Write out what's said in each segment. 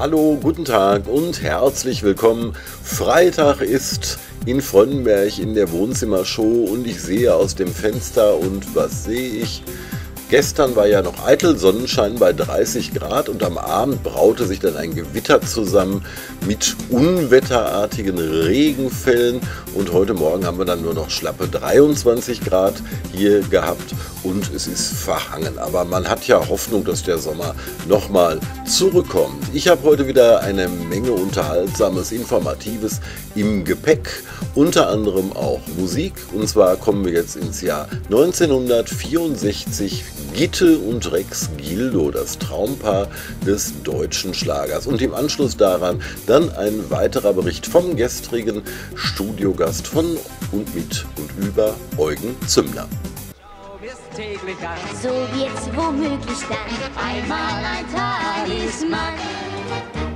Hallo, guten Tag und herzlich willkommen. Freitag ist in Fronnenberg in der Wohnzimmershow und ich sehe aus dem Fenster und was sehe ich? Gestern war ja noch eitel Sonnenschein bei 30 Grad und am Abend braute sich dann ein Gewitter zusammen mit unwetterartigen Regenfällen und heute Morgen haben wir dann nur noch schlappe 23 Grad hier gehabt und es ist verhangen. Aber man hat ja Hoffnung, dass der Sommer nochmal zurückkommt. Ich habe heute wieder eine Menge Unterhaltsames, Informatives im Gepäck, unter anderem auch Musik. Und zwar kommen wir jetzt ins Jahr 1964. Gitte und Rex Gildo, das Traumpaar des deutschen Schlagers. Und im Anschluss daran dann ein weiterer Bericht vom gestrigen Studiogast von und mit und über Eugen Zümmler täglich an. So wird's womöglich dann einmal ein Talisman.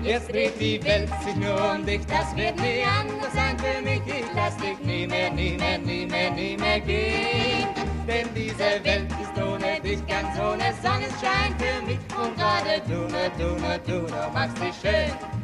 Jetzt dreht die Welt sich nur um dich, das wird nie anders sein für mich. Ich lass dich nie mehr, nie mehr, nie mehr, nie mehr gehen. Denn diese Welt ist ohne dich ganz ohne Sonnenschein für mich. Und gerade du, nur du, nur du, du machst dich schön.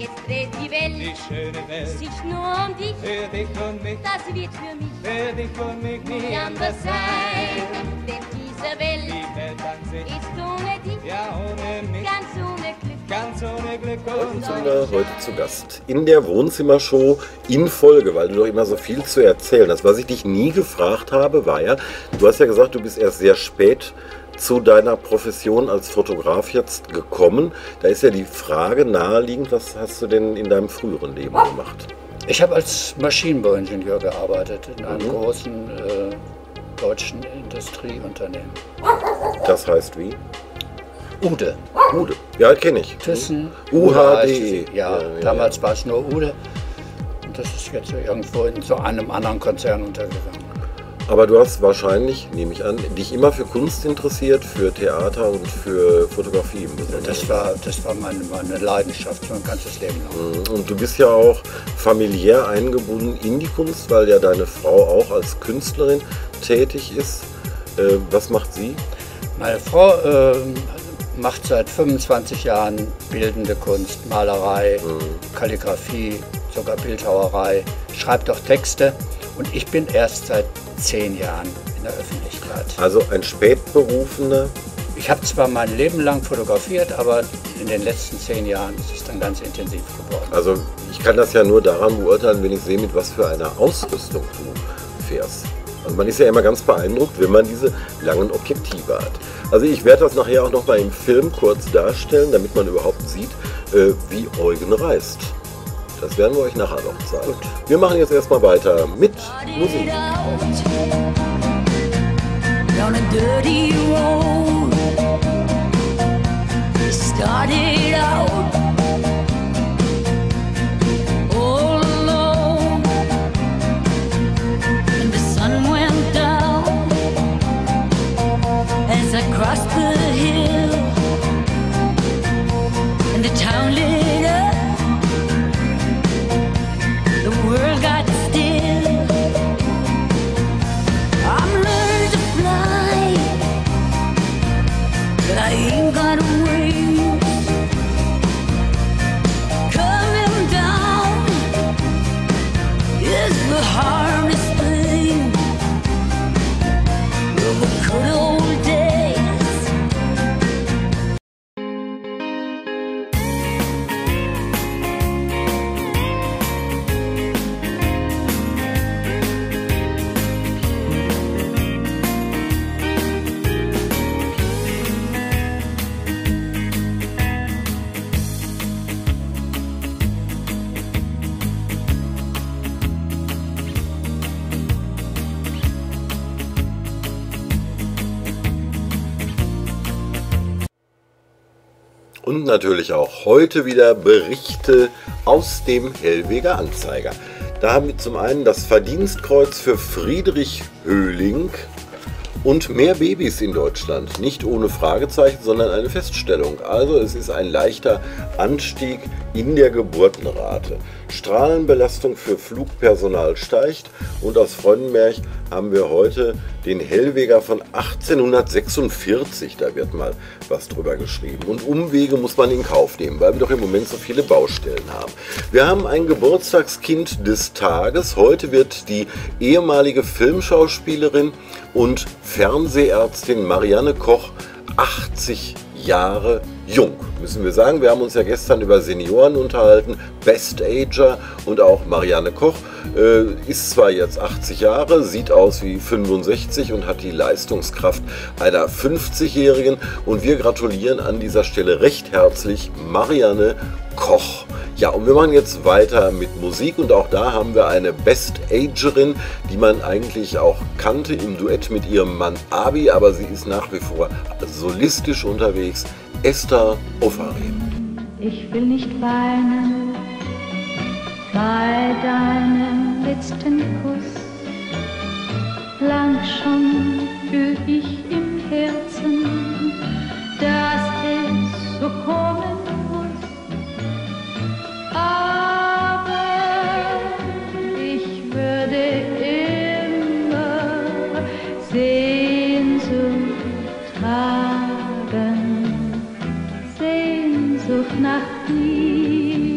Jetzt dreht die Welt, die schöne Welt, sich nur um dich, für dich und mich, das wird für mich, für dich und mich nie anders sein. Denn diese Welt, die Welt an sich, ist ohne dich, ja ohne mich, ganz ohne Glück, ganz ohne Glück und Zunder heute zu Gast in der Wohnzimmershow in Folge, weil du doch immer so viel zu erzählen hast. Was ich dich nie gefragt habe, war ja, du hast ja gesagt, du bist erst sehr spät zu deiner Profession als Fotograf jetzt gekommen? Da ist ja die Frage naheliegend, was hast du denn in deinem früheren Leben gemacht? Ich habe als Maschinenbauingenieur gearbeitet in einem mhm. großen äh, deutschen Industrieunternehmen. Das heißt wie? Ude. Ude, ja, kenne ich. Thyssen. UHD. Ja, ja, damals ja. war es nur Ude. Und das ist jetzt irgendwo in so einem anderen Konzern untergegangen. Aber du hast wahrscheinlich, nehme ich an, dich immer für Kunst interessiert, für Theater und für Fotografie im Besonderen. Das war, das war meine, meine Leidenschaft mein ganzes Leben lang. Mhm. Und du bist ja auch familiär eingebunden in die Kunst, weil ja deine Frau auch als Künstlerin tätig ist. Äh, was macht sie? Meine Frau äh, macht seit 25 Jahren bildende Kunst, Malerei, mhm. Kalligrafie, sogar Bildhauerei, schreibt auch Texte. Und ich bin erst seit zehn Jahren in der Öffentlichkeit. Also ein Spätberufener? Ich habe zwar mein Leben lang fotografiert, aber in den letzten zehn Jahren ist es dann ganz intensiv geworden. Also ich kann das ja nur daran beurteilen, wenn ich sehe, mit was für einer Ausrüstung du fährst. Also man ist ja immer ganz beeindruckt, wenn man diese langen Objektive hat. Also ich werde das nachher auch noch mal im Film kurz darstellen, damit man überhaupt sieht, äh, wie Eugen reist. Das werden wir euch nachher noch. Gut. Wir machen jetzt erstmal weiter mit Musik. Started out und natürlich auch heute wieder Berichte aus dem Hellweger Anzeiger. Da haben wir zum einen das Verdienstkreuz für Friedrich Höhling und mehr Babys in Deutschland. Nicht ohne Fragezeichen, sondern eine Feststellung. Also es ist ein leichter Anstieg in der Geburtenrate. Strahlenbelastung für Flugpersonal steigt und aus Freudenberg haben wir heute den Hellweger von 1846. Da wird mal was drüber geschrieben. Und Umwege muss man in Kauf nehmen, weil wir doch im Moment so viele Baustellen haben. Wir haben ein Geburtstagskind des Tages. Heute wird die ehemalige Filmschauspielerin und Fernsehärztin Marianne Koch 80 Jahre jung, müssen wir sagen. Wir haben uns ja gestern über Senioren unterhalten, Best Ager und auch Marianne Koch äh, ist zwar jetzt 80 Jahre, sieht aus wie 65 und hat die Leistungskraft einer 50-Jährigen und wir gratulieren an dieser Stelle recht herzlich Marianne Koch. Ja, und wir machen jetzt weiter mit Musik und auch da haben wir eine Best-Agerin, die man eigentlich auch kannte im Duett mit ihrem Mann Abi, aber sie ist nach wie vor solistisch unterwegs. Esther Ofarim. Ich will nicht weinen bei deinem letzten Kuss. Lang schon fühl ich Ofari,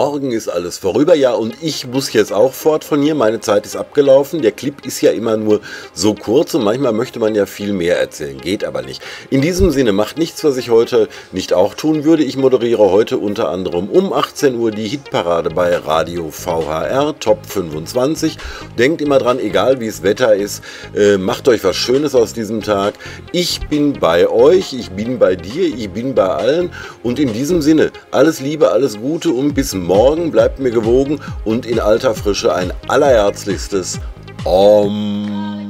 morgen ist alles vorüber. Ja, und ich muss jetzt auch fort von hier. Meine Zeit ist abgelaufen. Der Clip ist ja immer nur so kurz und manchmal möchte man ja viel mehr erzählen. Geht aber nicht. In diesem Sinne, macht nichts, was ich heute nicht auch tun würde. Ich moderiere heute unter anderem um 18 Uhr die Hitparade bei Radio VHR Top 25. Denkt immer dran, egal wie es Wetter ist, äh, macht euch was Schönes aus diesem Tag. Ich bin bei euch, ich bin bei dir, ich bin bei allen. Und in diesem Sinne, alles Liebe, alles Gute und bis morgen. Bleibt mir gewogen und in alter Frische ein allerherzlichstes Om.